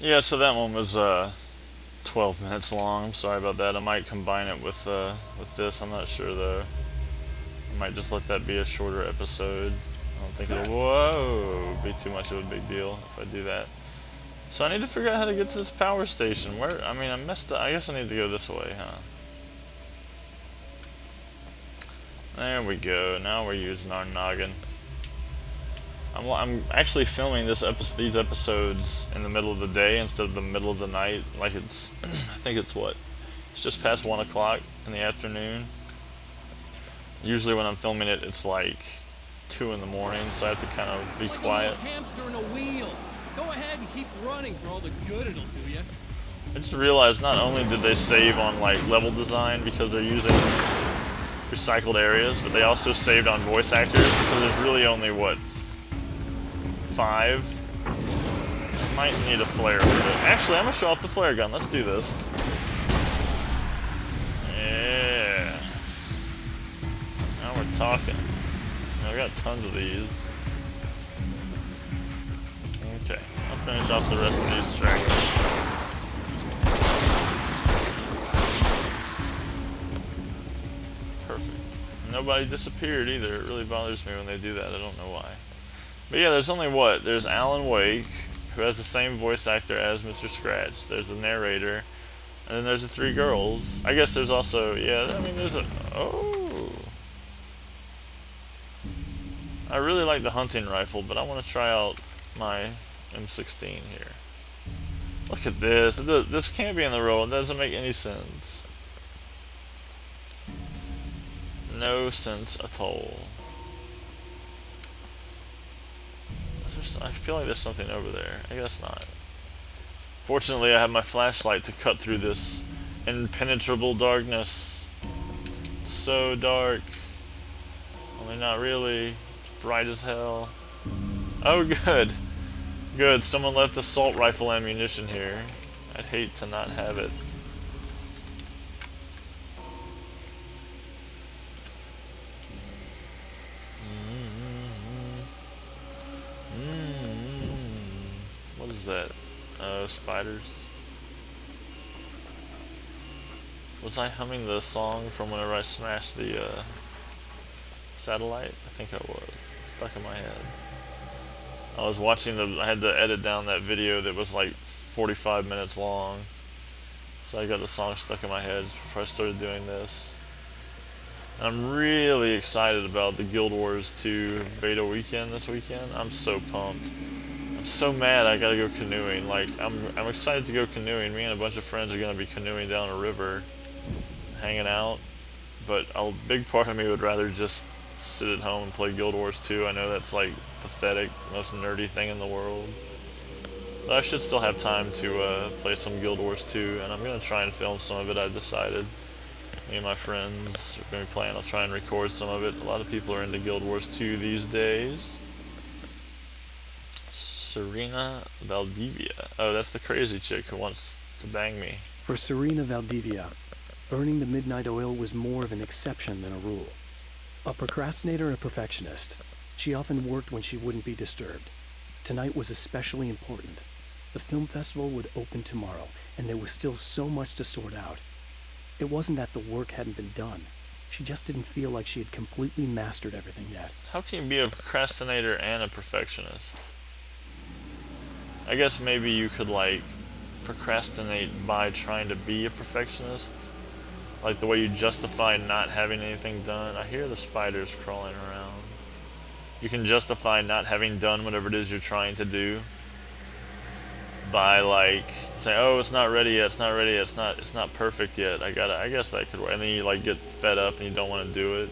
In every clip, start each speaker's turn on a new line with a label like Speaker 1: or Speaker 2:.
Speaker 1: Yeah, so that one was uh, 12 minutes long. I'm sorry about that. I might combine it with uh, with this. I'm not sure though. I might just let that be a shorter episode. I don't think it'll whoa be too much of a big deal if I do that. So I need to figure out how to get to this power station. Where I mean I messed up. I guess I need to go this way, huh? There we go. Now we're using our noggin. I'm, I'm actually filming this episode, these episodes in the middle of the day instead of the middle of the night. Like it's, I think it's what, it's just past one o'clock in the afternoon. Usually when I'm filming it, it's like two in the morning, so I have to kind of be
Speaker 2: like
Speaker 1: quiet.
Speaker 2: Hamster in a wheel. Go ahead and keep running for all the good it'll do you.
Speaker 1: I just realized not only did they save on like level design because they're using recycled areas, but they also saved on voice actors because there's really only what five. Might need a flare. Actually, I'm gonna show off the flare gun. Let's do this. Yeah. Now we're talking. I've got tons of these. Okay, I'll finish off the rest of these stragglers. Perfect. Nobody disappeared either. It really bothers me when they do that. I don't know why. But yeah, there's only what? There's Alan Wake, who has the same voice actor as Mr. Scratch. There's the narrator. And then there's the three girls. I guess there's also, yeah, I mean, there's a, oh. I really like the hunting rifle, but I want to try out my M16 here. Look at this. This can't be in the roll. It doesn't make any sense. No sense at all. I feel like there's something over there. I guess not. Fortunately, I have my flashlight to cut through this impenetrable darkness. So dark. Only not really. It's bright as hell. Oh, good. Good. Someone left assault rifle ammunition here. I'd hate to not have it. Spiders. Was I humming the song from whenever I smashed the uh, satellite? I think I was. Stuck in my head. I was watching the. I had to edit down that video that was like 45 minutes long. So I got the song stuck in my head before I started doing this. I'm really excited about the Guild Wars 2 beta weekend this weekend. I'm so pumped. I'm so mad I gotta go canoeing. Like, I'm, I'm excited to go canoeing. Me and a bunch of friends are gonna be canoeing down a river, hanging out. But a big part of me would rather just sit at home and play Guild Wars 2. I know that's like pathetic, most nerdy thing in the world. But I should still have time to uh, play some Guild Wars 2, and I'm gonna try and film some of it. I've decided. Me and my friends are gonna be playing. I'll try and record some of it. A lot of people are into Guild Wars 2 these days. Serena Valdivia. Oh, that's the crazy chick who wants to bang me.
Speaker 3: For Serena Valdivia, burning the midnight oil was more of an exception than a rule. A procrastinator and a perfectionist, she often worked when she wouldn't be disturbed. Tonight was especially important. The film festival would open tomorrow, and there was still so much to sort out. It wasn't that the work hadn't been done. She just didn't feel like she had completely mastered everything yet.
Speaker 1: How can you be a procrastinator and a perfectionist? I guess maybe you could like procrastinate by trying to be a perfectionist. Like the way you justify not having anything done. I hear the spiders crawling around. You can justify not having done whatever it is you're trying to do by like saying, "Oh, it's not ready yet. It's not ready yet. It's not. It's not perfect yet. I gotta. I guess that could work." And then you like get fed up and you don't want to do it.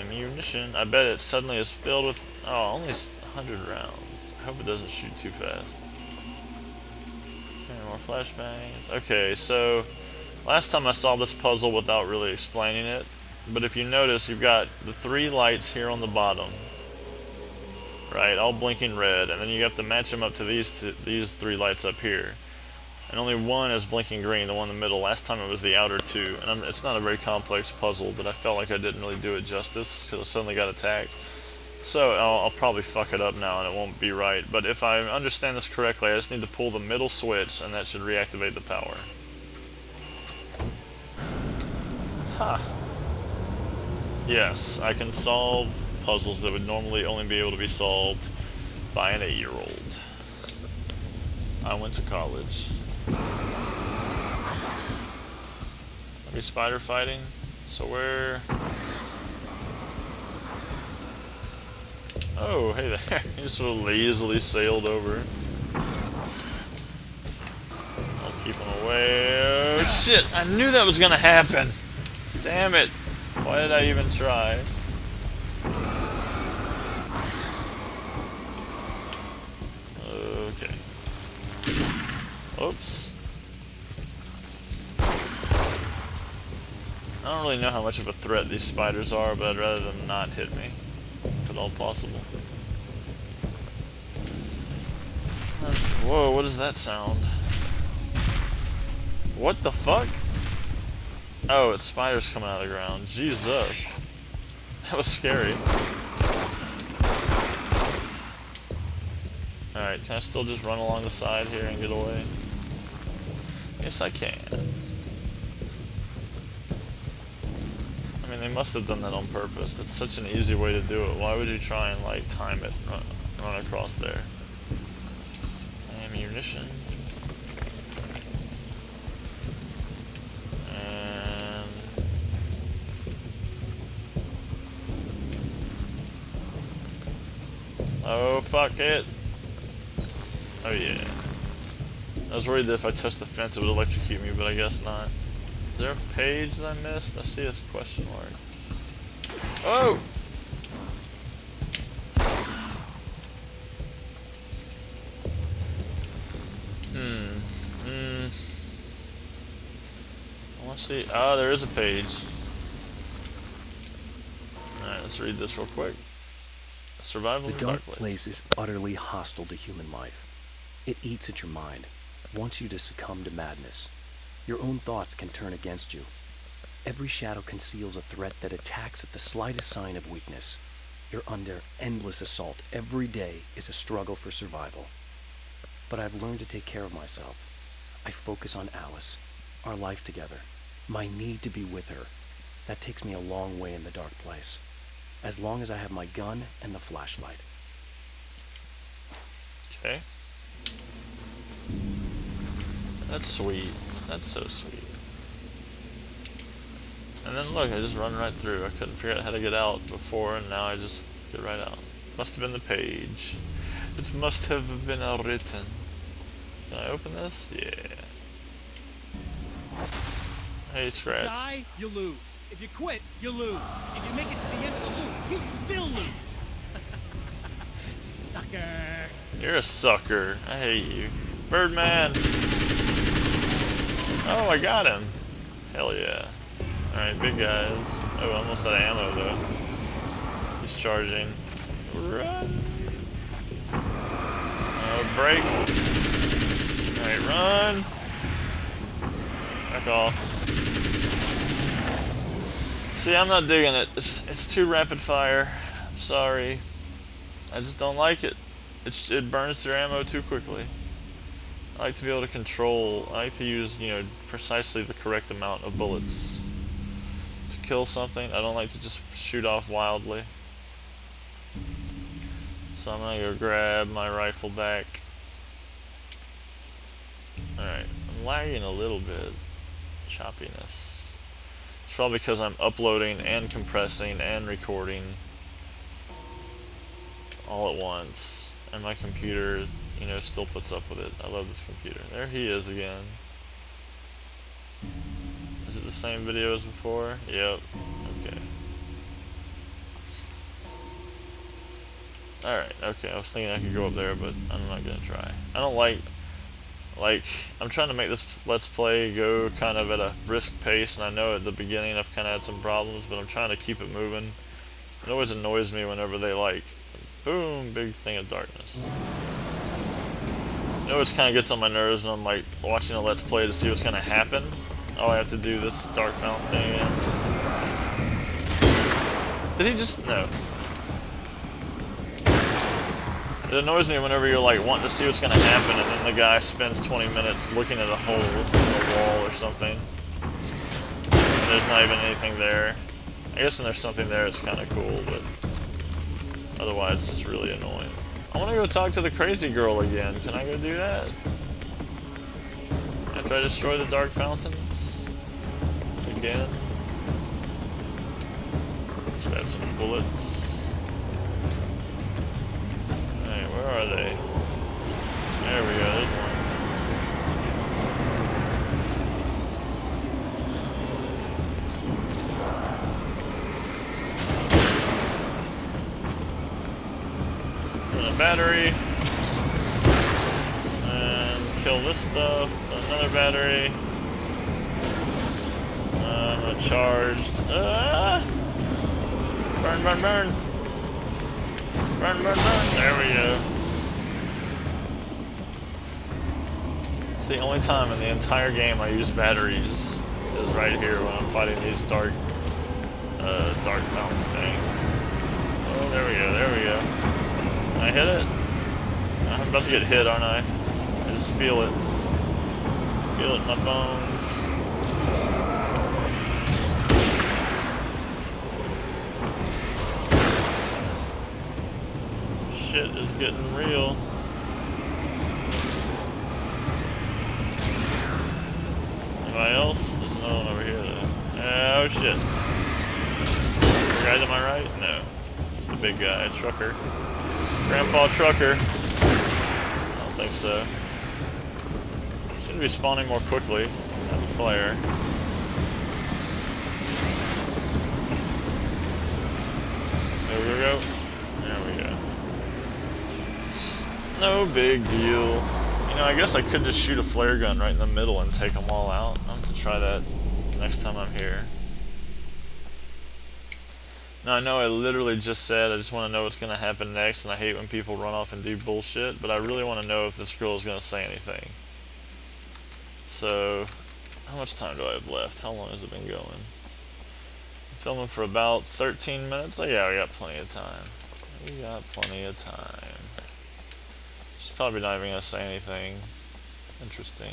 Speaker 1: Ammunition. I bet it suddenly is filled with. Oh, only 100 rounds. I hope it doesn't shoot too fast. Okay, more flashbangs. Okay, so last time I saw this puzzle without really explaining it, but if you notice, you've got the three lights here on the bottom, right, all blinking red, and then you have to match them up to these two, these three lights up here. And only one is blinking green, the one in the middle. Last time it was the outer two. And I'm, it's not a very complex puzzle, but I felt like I didn't really do it justice because I suddenly got attacked. So I'll, I'll, probably fuck it up now and it won't be right. But if I understand this correctly, I just need to pull the middle switch and that should reactivate the power. Huh. Yes, I can solve puzzles that would normally only be able to be solved by an eight-year-old. I went to college. Are we spider fighting? So where... Oh, hey there. he just lazily sailed over. I'll keep him away. Oh, shit! I knew that was gonna happen! Damn it! Why did I even try? Okay. Oops. I don't really know how much of a threat these spiders are, but I'd rather them not hit me if at all possible. Whoa, what is that sound? What the fuck? Oh, it's spiders coming out of the ground. Jesus. That was scary. Alright, can I still just run along the side here and get away? Yes, I can. They must have done that on purpose. That's such an easy way to do it. Why would you try and, like, time it, run, run across there? Ammunition. Oh, fuck it. Oh, yeah. I was worried that if I touched the fence it would electrocute me, but I guess not. Is there a page that I missed? I see this question mark. Oh! Hmm. Hmm. I want to see. Ah, oh, there is a page. Alright, let's read this real quick. Survival
Speaker 3: the dark
Speaker 1: place.
Speaker 3: place is utterly hostile to human life. It eats at your mind, it wants you to succumb to madness. Your own thoughts can turn against you. Every shadow conceals a threat that attacks at the slightest sign of weakness. You're under endless assault. Every day is a struggle for survival. But I've learned to take care of myself. I focus on Alice, our life together, my need to be with her. That takes me a long way in the dark place. As long as I have my gun and the flashlight.
Speaker 1: Okay. That's sweet. That's so sweet. And then look, I just run right through. I couldn't figure out how to get out before, and now I just get right out. Must have been the page. It must have been written. Can I open this? Yeah. Hey, Scratch.
Speaker 2: Die, you lose. If you quit, you lose. If you make it to the end of the loop, you still lose. Sucker.
Speaker 1: You're a sucker. I hate you. Birdman! Oh, I got him. Hell yeah. Alright, big guys. Oh, almost out of ammo though. He's charging. Run! Oh, break. Alright, run! Back off. See, I'm not digging it. It's, it's too rapid fire. I'm sorry. I just don't like it. It, it burns through ammo too quickly. I like to be able to control, I like to use, you know, precisely the correct amount of bullets to kill something. I don't like to just shoot off wildly. So I'm gonna go grab my rifle back. Alright, I'm lagging a little bit. Choppiness. It's probably because I'm uploading and compressing and recording all at once. And my computer you know, still puts up with it. I love this computer. There he is again. Is it the same video as before? Yep. Okay. Alright, okay. I was thinking I could go up there, but I'm not gonna try. I don't like... Like, I'm trying to make this Let's Play go kind of at a brisk pace, and I know at the beginning I've kind of had some problems, but I'm trying to keep it moving. It always annoys me whenever they, like, boom, big thing of darkness. It kind of gets on my nerves when I'm like watching a Let's Play to see what's gonna happen. Oh, I have to do this Dark Fountain thing again. Did he just no? It annoys me whenever you're like wanting to see what's gonna happen and then the guy spends 20 minutes looking at a hole in the wall or something. And there's not even anything there. I guess when there's something there it's kinda cool, but otherwise it's just really annoying. I wanna go talk to the crazy girl again. Can I go do that? After I destroy the dark fountains? Again? Let's grab some bullets. Hey, where are they? There we go, there's one. And a battery. And kill this stuff. Another battery. Uh, charged. Ah! Burn, burn, burn. Burn, burn, burn. There we go. It's the only time in the entire game I use batteries is right here when I'm fighting these dark, uh, dark fountain things. Oh, there we go, there we go. Can I hit it? I'm about to get hit, aren't I? I just feel it. Feel it in my bones. Shit is getting real. Anybody else? There's another one over here though. Oh shit. Guy to my right? No. Just a big guy, a trucker. Grandpa trucker. I don't think so. Seem to be spawning more quickly. Have a flare. There we go. There we go. No big deal. You know, I guess I could just shoot a flare gun right in the middle and take them all out. Have to try that next time I'm here. Now, I know I literally just said I just want to know what's going to happen next, and I hate when people run off and do bullshit, but I really want to know if this girl is going to say anything. So, how much time do I have left? How long has it been going? I'm filming for about 13 minutes? Oh yeah, we got plenty of time. We got plenty of time. She's probably not even going to say anything interesting.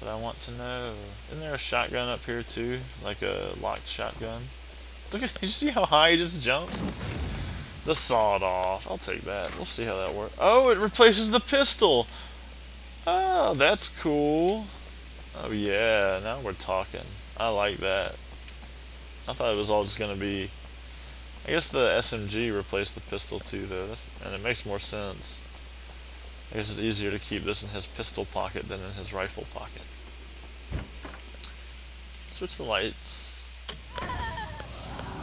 Speaker 1: But I want to know. Isn't there a shotgun up here too? Like a locked shotgun? Look at, you see how high he just jumped? The sawed off. I'll take that. We'll see how that works. Oh, it replaces the pistol. Oh, that's cool. Oh yeah, now we're talking. I like that. I thought it was all just gonna be. I guess the SMG replaced the pistol too, though. That's and it makes more sense. I guess it's easier to keep this in his pistol pocket than in his rifle pocket. Switch the lights.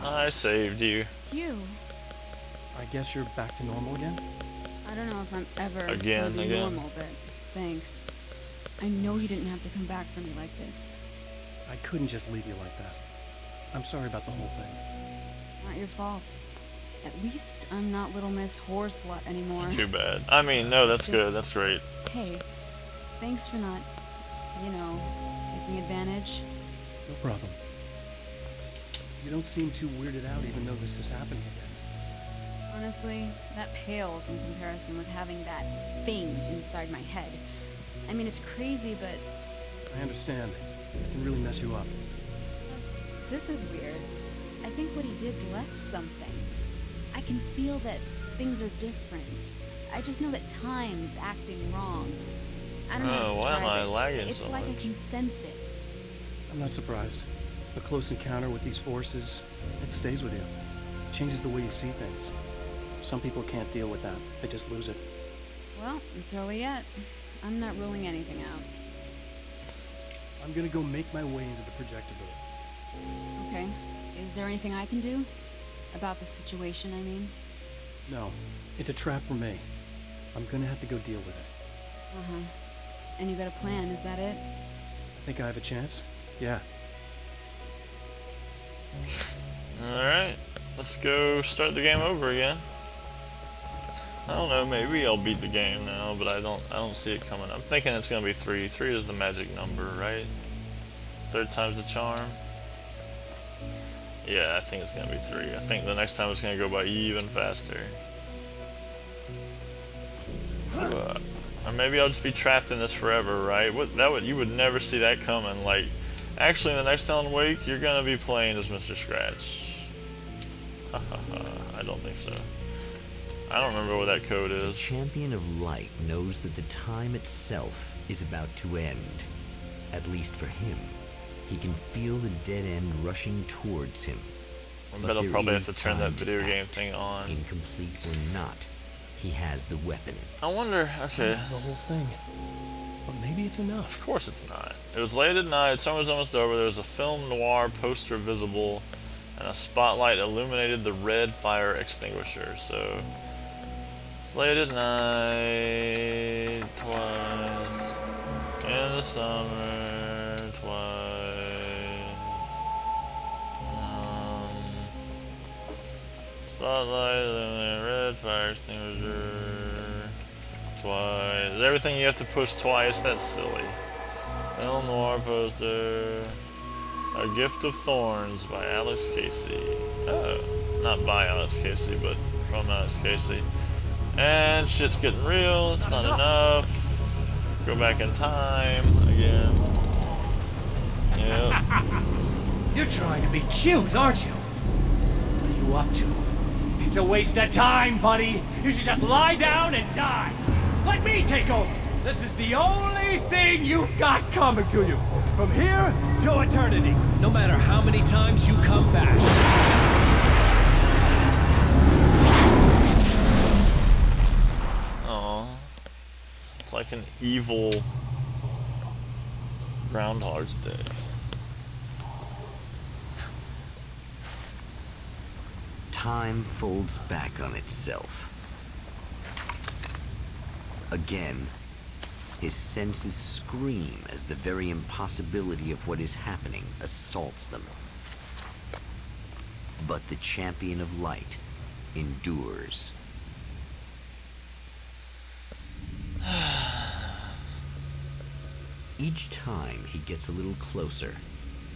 Speaker 1: I saved you.
Speaker 4: It's you.
Speaker 3: I guess you're back to normal again?
Speaker 4: I don't know if I'm ever
Speaker 1: Again,
Speaker 4: gonna be
Speaker 1: again.
Speaker 4: normal, but thanks. I know you didn't have to come back for me like this.
Speaker 3: I couldn't just leave you like that. I'm sorry about the whole thing.
Speaker 4: Not your fault. At least I'm not Little Miss Horse Slut anymore.
Speaker 1: It's too bad. I mean, no, that's
Speaker 4: Just-
Speaker 1: good. That's great.
Speaker 4: Hey, thanks for not, you know, taking advantage.
Speaker 3: No problem. You don't seem too weirded out even though this is happening again.
Speaker 4: Honestly, that pales in comparison with having that thing inside my head. I mean, it's crazy, but
Speaker 3: I understand. It can really mess you up.
Speaker 4: This, this is weird. I think what he did left something. I can feel that things are different. I just know that time's acting wrong. I don't know. how to
Speaker 1: Oh, why am
Speaker 4: describe
Speaker 1: I
Speaker 4: it.
Speaker 1: lagging
Speaker 4: It's
Speaker 1: so
Speaker 4: like I can sense it.
Speaker 3: I'm not surprised. A close encounter with these forces, it stays with you. changes the way you see things. Some people can't deal with that. They just lose it.
Speaker 4: Well, it's early yet. I'm not ruling anything out.
Speaker 3: I'm gonna go make my way into the projector booth.
Speaker 4: Okay. Is there anything I can do? About the situation, I mean?
Speaker 3: No, it's a trap for me. I'm gonna have to go deal with it.
Speaker 4: Uh huh. And you got a plan, is that it?
Speaker 3: I Think I have a chance? Yeah.
Speaker 1: Alright, let's go start the game over again. I don't know, maybe I'll beat the game now, but I don't I don't see it coming. I'm thinking it's gonna be three. Three is the magic number, right? Third time's the charm. Yeah, I think it's gonna be three. I think the next time it's gonna go by even faster. Or maybe I'll just be trapped in this forever, right? What that would you would never see that coming. Like, actually, in the next Alan Wake, you're gonna be playing as Mr. Scratch. I don't think so. I don't remember what that code is.
Speaker 5: The champion of light knows that the time itself is about to end. At least for him. He can feel the dead end rushing towards him.
Speaker 1: I
Speaker 5: But
Speaker 1: bet I'll probably have to turn that video game thing on.
Speaker 5: Incomplete or not, he has the weapon.
Speaker 1: I wonder. Okay.
Speaker 3: The whole thing. But maybe it's enough.
Speaker 1: Of course it's not. It was late at night, summer's almost over, there was a film noir poster visible, and a spotlight illuminated the red fire extinguisher, so... It's late at night, twice, in the summer, twice. Um, spotlight illuminated red fire extinguisher, twice. Is everything you have to push twice? That's silly. Noir poster. A Gift of Thorns by Alex Casey. Oh, not by Alex Casey, but from Alex Casey. And shit's getting real. It's not enough. Go back in time again. Yep.
Speaker 2: You're trying to be cute, aren't you? What are you up to? It's a waste of time, buddy. You should just lie down and die. Let me take over. This is the only thing you've got coming to you. From here to eternity. No matter how many times you come back.
Speaker 1: Aw. It's like an evil Groundhog's Day.
Speaker 5: Time folds back on itself. Again, his senses scream as the very impossibility of what is happening assaults them. But the champion of light endures. Each time he gets a little closer,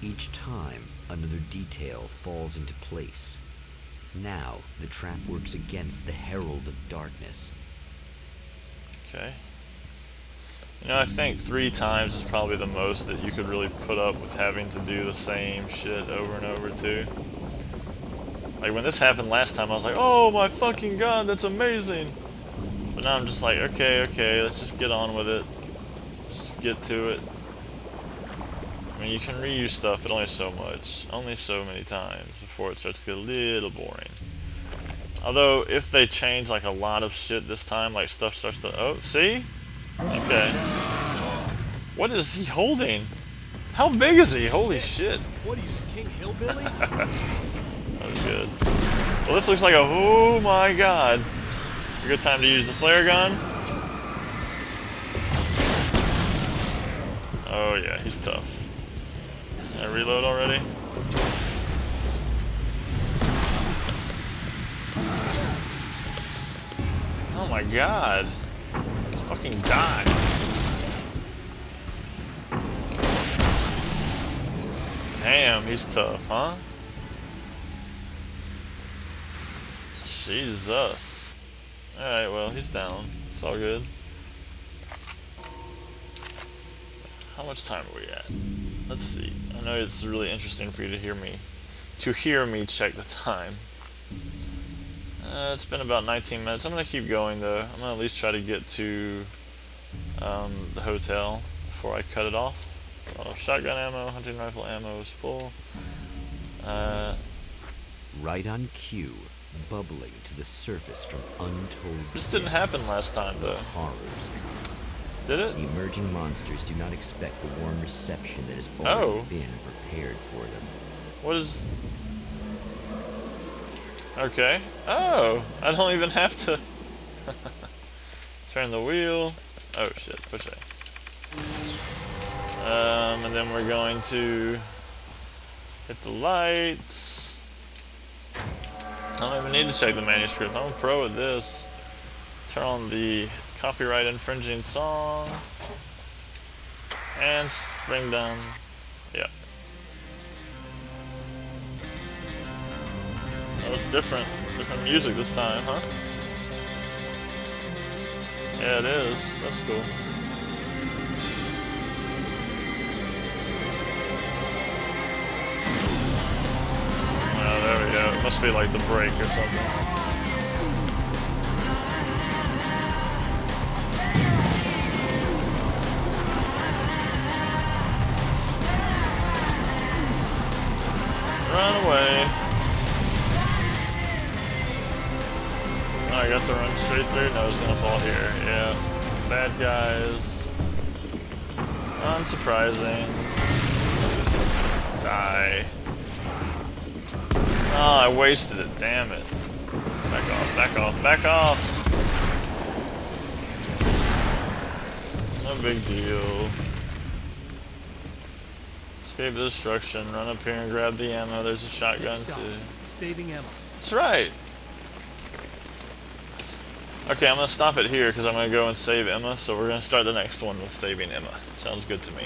Speaker 5: each time another detail falls into place. Now the trap works against the Herald of Darkness.
Speaker 1: Okay. You know, I think three times is probably the most that you could really put up with having to do the same shit over and over too. Like when this happened last time, I was like, "Oh my fucking god, that's amazing!" But now I'm just like, "Okay, okay, let's just get on with it. Let's just get to it." I mean, you can reuse stuff, but only so much, only so many times before it starts to get a little boring. Although, if they change like a lot of shit this time, like stuff starts to. Oh, see? Okay. What is he holding? How big is he? Holy shit.
Speaker 2: What are you, King Hillbilly?
Speaker 1: That was good. Well, this looks like a. Oh my god. A good time to use the flare gun. Oh yeah, he's tough. Can I reload already? Oh my god. Fucking die. Damn, he's tough, huh? Jesus. Alright, well, he's down. It's all good. How much time are we at? Let's see. I know it's really interesting for you to hear me to hear me check the time. Uh, it's been about 19 minutes. I'm gonna keep going though. I'm gonna at least try to get to um, the hotel before I cut it off. So shotgun ammo, hunting rifle ammo is full. Uh,
Speaker 5: Right on cue, bubbling to the surface from untold.
Speaker 1: this didn't happen last time
Speaker 5: The
Speaker 1: though.
Speaker 5: horrors come.
Speaker 1: Did it?
Speaker 5: The emerging monsters do not expect the warm reception that has already
Speaker 1: Oh.
Speaker 5: been prepared for them.
Speaker 1: What is... Okay. Oh, I don't even have to... Turn the wheel. Oh shit, push A. Um, and then we're going to hit the lights. I don't even need to check the manuscript. I'm pro at this. Turn on the copyright infringing song. And bring down... Yeah. It's different. Different music this time, huh? Yeah, it is. That's cool. Oh, there we go. It must be like the break or something. I got to run straight through? No, was gonna fall here. Yeah. Bad guys. Unsurprising. Die. Oh, I wasted it. Damn it. Back off, back off, back off! No big deal. Escape the destruction. Run up here and grab the ammo. There's a shotgun too.
Speaker 3: Saving Emma.
Speaker 1: That's right. Okay, I'm gonna stop it here because I'm gonna go and save Emma. So we're gonna start the next one with saving Emma. Sounds good to me.